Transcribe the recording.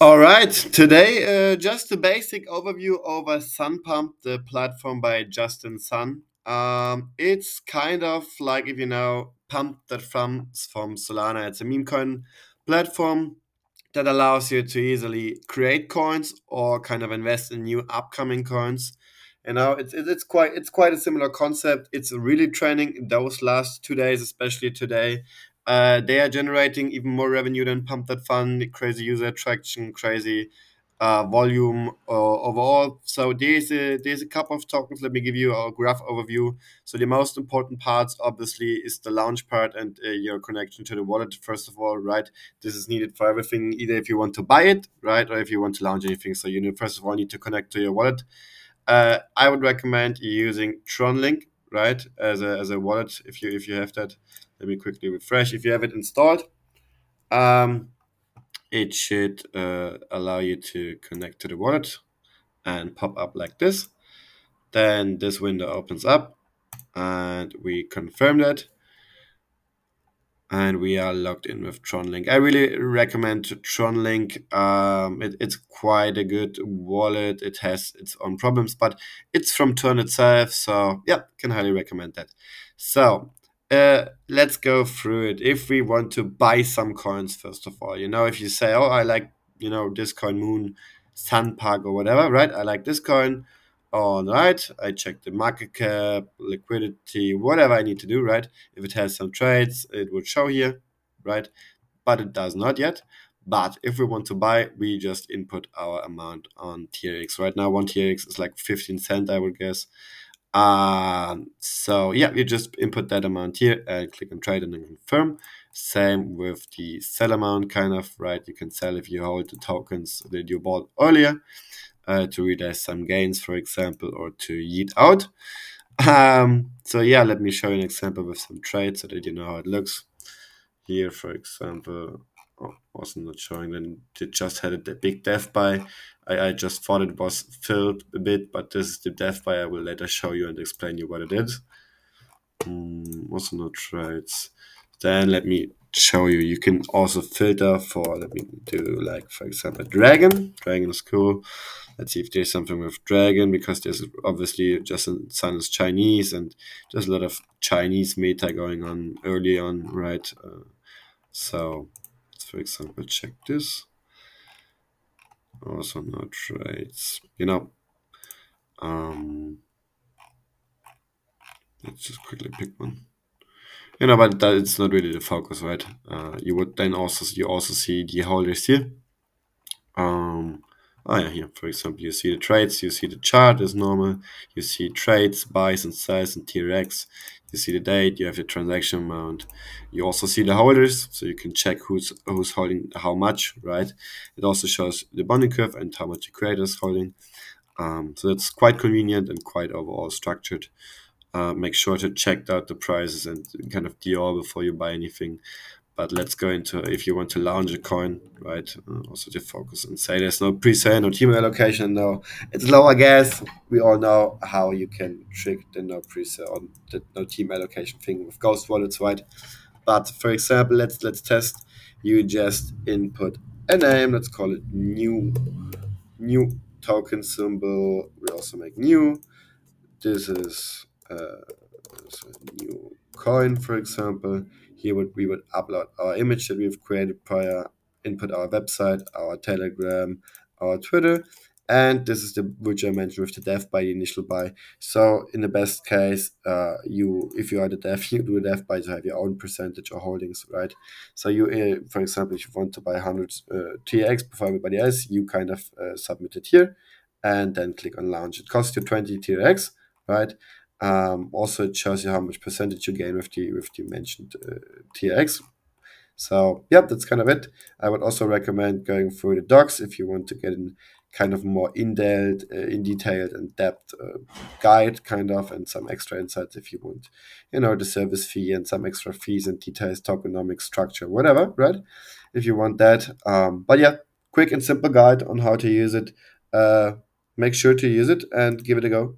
All right, today uh, just a basic overview over Sunpump, the platform by Justin Sun. Um, it's kind of like if you know Pump that from from Solana. It's a meme coin platform that allows you to easily create coins or kind of invest in new upcoming coins. You know, it's it's quite it's quite a similar concept. It's really trending those last two days, especially today. Uh, they are generating even more revenue than Pump.fun, crazy user attraction, crazy uh, volume uh, overall. So there's a, there's a couple of tokens. Let me give you a graph overview. So the most important parts, obviously, is the launch part and uh, your connection to the wallet. First of all, right? This is needed for everything, either if you want to buy it, right, or if you want to launch anything. So you need, first of all need to connect to your wallet. Uh, I would recommend using TronLink, right, as a, as a wallet if you if you have that. Let me quickly refresh. If you have it installed, um, it should uh, allow you to connect to the wallet and pop up like this. Then this window opens up and we confirm that. And we are logged in with TronLink. I really recommend TronLink. Um, it, it's quite a good wallet. It has its own problems, but it's from Tron itself. So, yeah, can highly recommend that. So, uh, let's go through it. If we want to buy some coins, first of all, you know, if you say, oh, I like, you know, this coin Moon, Sunpark or whatever, right? I like this coin. All right, I check the market cap, liquidity, whatever I need to do, right? If it has some trades, it would show here, right? But it does not yet. But if we want to buy, we just input our amount on TRX. Right now, one TRX is like 15 cent, I would guess. Um, so yeah, you just input that amount here and click on trade and then confirm. Same with the sell amount, kind of, right? You can sell if you hold the tokens that you bought earlier uh, to realize some gains, for example, or to yeet out. Um, so yeah, let me show you an example with some trades so that you know how it looks. Here, for example, oh, was not showing, then it just had a big dev buy. I, I just thought it was filled a bit, but this is the dev buy. I will later show you and explain you what it is. Mm, also no trades. Then let me show you. You can also filter for, let me do like, for example, dragon. Dragon is cool. Let's see if there's something with dragon because there's obviously just Sun is Chinese and there's a lot of Chinese meta going on early on, right? Uh, so, for example, check this also no trades. You know, um, let's just quickly pick one. You know, but that, it's not really the focus, right? Uh, you would then also you also see the holders here. Um, oh yeah, here for example, you see the trades, you see the chart as normal, you see trades, buys and sells and TRX, you see the date, you have the transaction amount. You also see the holders, so you can check who's who's holding how much, right? It also shows the bonding curve and how much the creator is holding. Um, so it's quite convenient and quite overall structured. Uh, make sure to check out the prices and kind of deal before you buy anything. But let's go into if you want to launch a coin, right? Uh, also to focus and say there's no pre-sale, no team allocation, no it's lower gas. We all know how you can trick the no pre-sale or the no team allocation thing with ghost wallets, right? But for example, let's let's test. You just input a name. Let's call it new new token symbol. We also make new. This is uh, a new coin, for example here would, we would upload our image that we've created prior, input our website, our Telegram, our Twitter, and this is the which I mentioned with the dev buy the initial buy. So in the best case, uh, you if you are the dev, you do a dev buy to have your own percentage or holdings, right? So you, uh, for example, if you want to buy 100 uh, TX before everybody else, you kind of uh, submit it here, and then click on launch. It costs you 20 TX, right? Um, also, it shows you how much percentage you gain with the with the mentioned uh, TRX. So, yeah, that's kind of it. I would also recommend going through the docs if you want to get in kind of more in depth, uh, in detailed and depth uh, guide, kind of, and some extra insights if you want, you know, the service fee and some extra fees and details, tokenomics, structure, whatever, right? If you want that. Um, but yeah, quick and simple guide on how to use it. Uh, make sure to use it and give it a go.